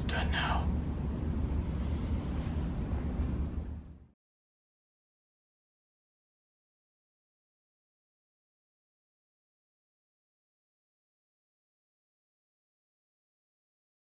It's done now.